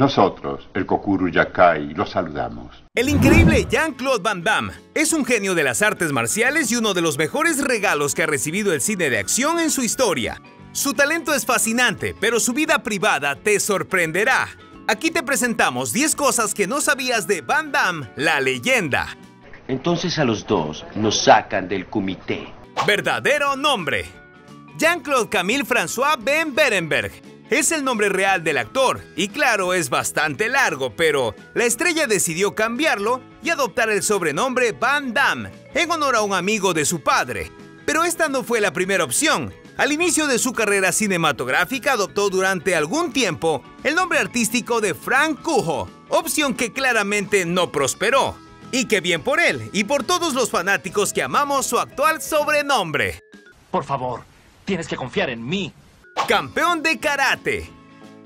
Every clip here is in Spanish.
Nosotros, el Kokuru Yakai, lo saludamos. El increíble Jean-Claude Van Damme es un genio de las artes marciales y uno de los mejores regalos que ha recibido el cine de acción en su historia. Su talento es fascinante, pero su vida privada te sorprenderá. Aquí te presentamos 10 cosas que no sabías de Van Damme, la leyenda. Entonces a los dos nos sacan del comité. Verdadero nombre. Jean-Claude Camille François Ben Berenberg. Es el nombre real del actor, y claro, es bastante largo, pero la estrella decidió cambiarlo y adoptar el sobrenombre Van Damme, en honor a un amigo de su padre. Pero esta no fue la primera opción. Al inicio de su carrera cinematográfica adoptó durante algún tiempo el nombre artístico de Frank Cujo, opción que claramente no prosperó. Y que bien por él y por todos los fanáticos que amamos su actual sobrenombre. Por favor, tienes que confiar en mí. Campeón de karate.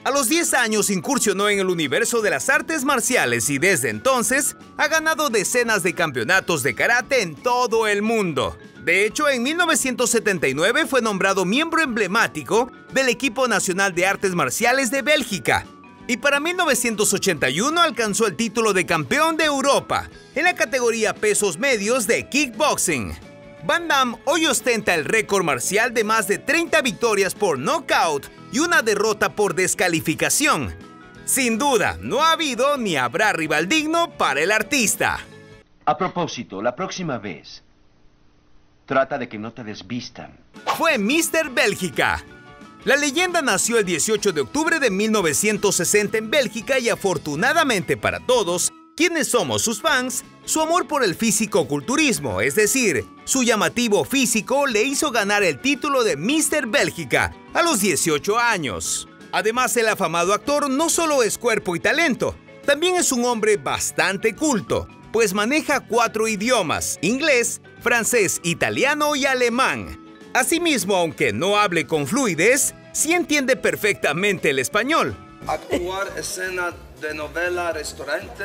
A los 10 años incursionó en el universo de las artes marciales y desde entonces ha ganado decenas de campeonatos de karate en todo el mundo. De hecho, en 1979 fue nombrado miembro emblemático del equipo nacional de artes marciales de Bélgica. Y para 1981 alcanzó el título de campeón de Europa en la categoría pesos medios de kickboxing. Van Damme hoy ostenta el récord marcial de más de 30 victorias por knockout y una derrota por descalificación. Sin duda, no ha habido ni habrá rival digno para el artista. A propósito, la próxima vez, trata de que no te desvistan. Fue Mr. Bélgica. La leyenda nació el 18 de octubre de 1960 en Bélgica y afortunadamente para todos, quienes somos sus fans, su amor por el físico-culturismo, es decir, su llamativo físico le hizo ganar el título de Mr. Bélgica a los 18 años. Además, el afamado actor no solo es cuerpo y talento, también es un hombre bastante culto, pues maneja cuatro idiomas, inglés, francés, italiano y alemán. Asimismo, aunque no hable con fluidez, sí entiende perfectamente el español. Actuar escena de novela, restaurante,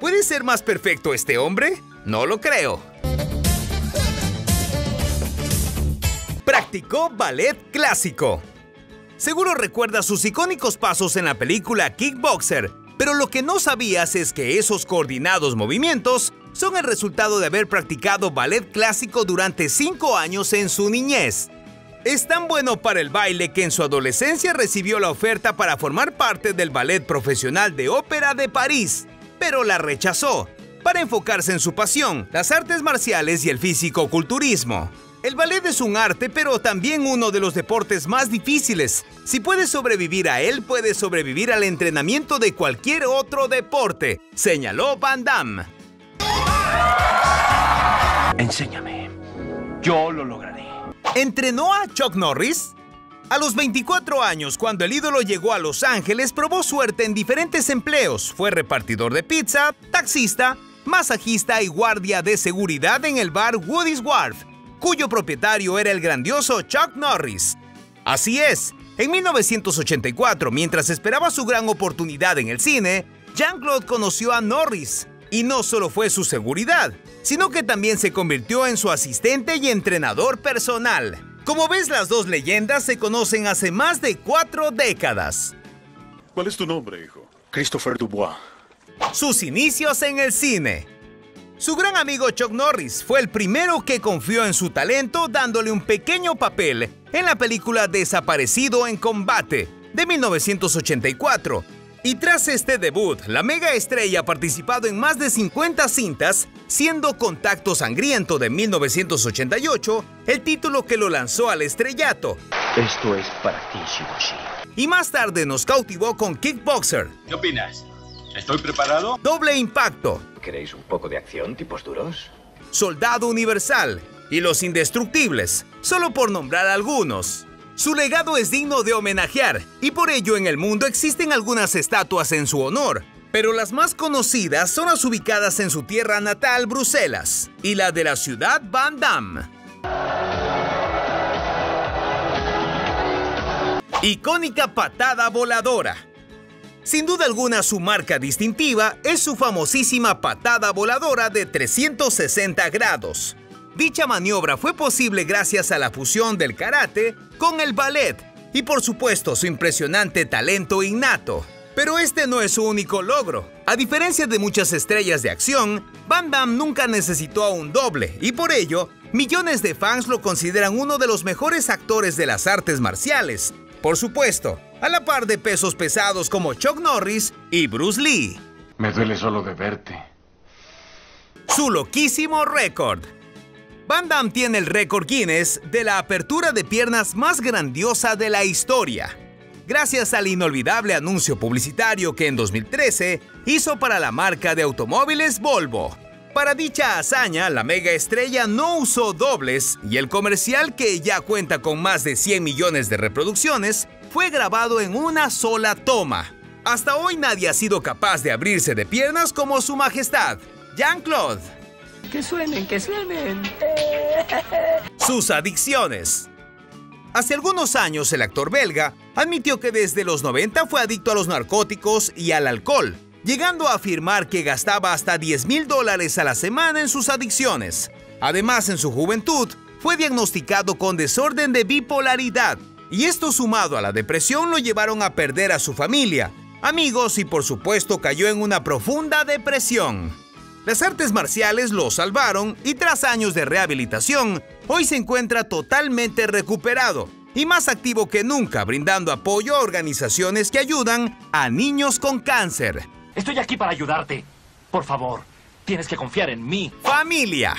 ¿Puede ser más perfecto este hombre? No lo creo. Practicó ballet clásico. Seguro recuerda sus icónicos pasos en la película Kickboxer, pero lo que no sabías es que esos coordinados movimientos son el resultado de haber practicado ballet clásico durante 5 años en su niñez. Es tan bueno para el baile que en su adolescencia recibió la oferta para formar parte del Ballet Profesional de Ópera de París, pero la rechazó para enfocarse en su pasión, las artes marciales y el físico-culturismo. El ballet es un arte, pero también uno de los deportes más difíciles. Si puedes sobrevivir a él, puedes sobrevivir al entrenamiento de cualquier otro deporte, señaló Van Damme. Enséñame. Yo lo lograré. ¿Entrenó a Chuck Norris? A los 24 años, cuando el ídolo llegó a Los Ángeles, probó suerte en diferentes empleos. Fue repartidor de pizza, taxista, masajista y guardia de seguridad en el bar Woody's Wharf, cuyo propietario era el grandioso Chuck Norris. Así es, en 1984, mientras esperaba su gran oportunidad en el cine, Jean-Claude conoció a Norris. Y no solo fue su seguridad, sino que también se convirtió en su asistente y entrenador personal. Como ves, las dos leyendas se conocen hace más de cuatro décadas. ¿Cuál es tu nombre, hijo? Christopher Dubois. Sus inicios en el cine. Su gran amigo Chuck Norris fue el primero que confió en su talento dándole un pequeño papel en la película Desaparecido en Combate de 1984. Y tras este debut, la mega estrella ha participado en más de 50 cintas, siendo Contacto Sangriento de 1988 el título que lo lanzó al estrellato. Esto es para ti, Shiboshi. Y más tarde nos cautivó con Kickboxer, ¿Qué opinas? ¿Estoy preparado? Doble Impacto, ¿Queréis un poco de acción, tipos duros? Soldado Universal y Los Indestructibles, solo por nombrar algunos. Su legado es digno de homenajear y por ello en el mundo existen algunas estatuas en su honor, pero las más conocidas son las ubicadas en su tierra natal, Bruselas, y la de la ciudad Van Damme. Icónica patada voladora. Sin duda alguna su marca distintiva es su famosísima patada voladora de 360 grados. Dicha maniobra fue posible gracias a la fusión del karate con el ballet y por supuesto su impresionante talento innato. Pero este no es su único logro. A diferencia de muchas estrellas de acción, Van Damme nunca necesitó a un doble y por ello, millones de fans lo consideran uno de los mejores actores de las artes marciales. Por supuesto, a la par de pesos pesados como Chuck Norris y Bruce Lee. Me duele solo de verte. Su loquísimo récord. Van Damme tiene el récord Guinness de la apertura de piernas más grandiosa de la historia gracias al inolvidable anuncio publicitario que en 2013 hizo para la marca de automóviles Volvo. Para dicha hazaña, la mega estrella no usó dobles y el comercial, que ya cuenta con más de 100 millones de reproducciones, fue grabado en una sola toma. Hasta hoy nadie ha sido capaz de abrirse de piernas como su majestad, Jean-Claude. Que suenen, que suenen. Sus adicciones. Hace algunos años el actor belga admitió que desde los 90 fue adicto a los narcóticos y al alcohol, llegando a afirmar que gastaba hasta 10 mil dólares a la semana en sus adicciones. Además, en su juventud, fue diagnosticado con desorden de bipolaridad, y esto sumado a la depresión lo llevaron a perder a su familia, amigos y por supuesto cayó en una profunda depresión. Las artes marciales lo salvaron y tras años de rehabilitación, hoy se encuentra totalmente recuperado y más activo que nunca, brindando apoyo a organizaciones que ayudan a niños con cáncer. Estoy aquí para ayudarte. Por favor, tienes que confiar en mí. Familia.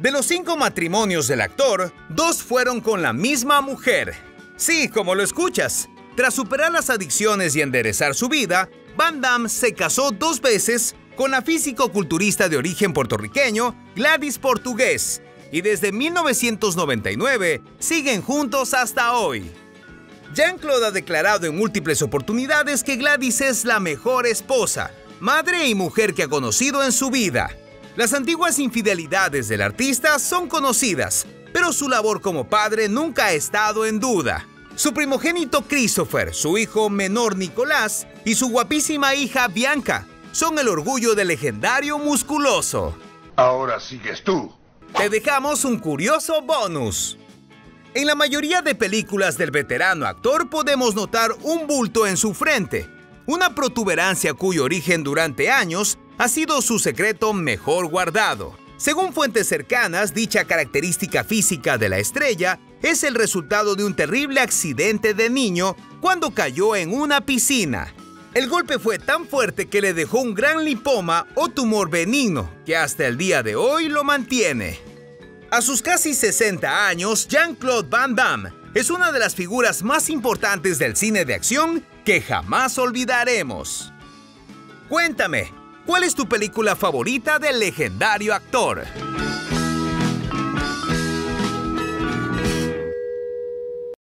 De los cinco matrimonios del actor, dos fueron con la misma mujer. Sí, como lo escuchas. Tras superar las adicciones y enderezar su vida, Van Damme se casó dos veces con la físico-culturista de origen puertorriqueño Gladys Portugués y desde 1999 siguen juntos hasta hoy. Jean-Claude ha declarado en múltiples oportunidades que Gladys es la mejor esposa, madre y mujer que ha conocido en su vida. Las antiguas infidelidades del artista son conocidas, pero su labor como padre nunca ha estado en duda. Su primogénito Christopher, su hijo menor Nicolás y su guapísima hija Bianca son el orgullo del legendario musculoso. Ahora sigues tú. Te dejamos un curioso bonus. En la mayoría de películas del veterano actor podemos notar un bulto en su frente, una protuberancia cuyo origen durante años ha sido su secreto mejor guardado. Según fuentes cercanas, dicha característica física de la estrella es el resultado de un terrible accidente de niño cuando cayó en una piscina. El golpe fue tan fuerte que le dejó un gran lipoma o tumor benigno, que hasta el día de hoy lo mantiene. A sus casi 60 años, Jean-Claude Van Damme es una de las figuras más importantes del cine de acción que jamás olvidaremos. Cuéntame, ¿cuál es tu película favorita del legendario actor?